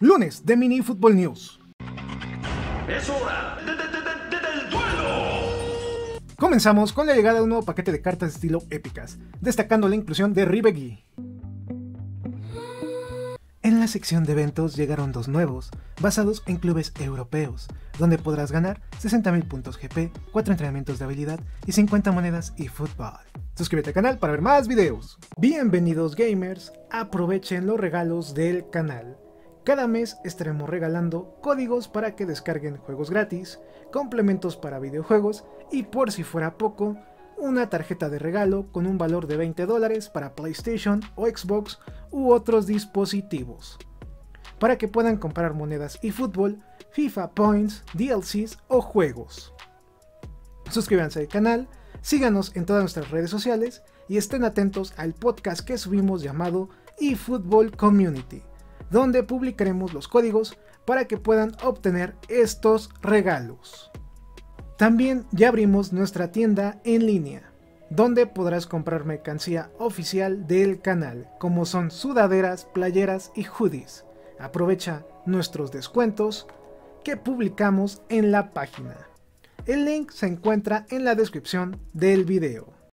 lunes de Mini Football News. Es hora de, de- de- de- del duelo. Comenzamos con la llegada de un nuevo paquete de cartas de estilo épicas, destacando la inclusión de Ribegi. En la sección de eventos llegaron dos nuevos, basados en clubes europeos, donde podrás ganar 60.000 puntos GP, 4 entrenamientos de habilidad y 50 monedas y fútbol. Suscríbete al canal para ver más videos. Bienvenidos gamers, aprovechen los regalos del canal. Cada mes estaremos regalando códigos para que descarguen juegos gratis, complementos para videojuegos y por si fuera poco, una tarjeta de regalo con un valor de 20 dólares para PlayStation o Xbox u otros dispositivos. Para que puedan comprar monedas y fútbol, FIFA Points, DLCs o juegos. Suscríbanse al canal, síganos en todas nuestras redes sociales y estén atentos al podcast que subimos llamado eFootball Community, donde publicaremos los códigos para que puedan obtener estos regalos. También ya abrimos nuestra tienda en línea, donde podrás comprar mercancía oficial del canal, como son sudaderas, playeras y hoodies. Aprovecha nuestros descuentos que publicamos en la página. El link se encuentra en la descripción del video.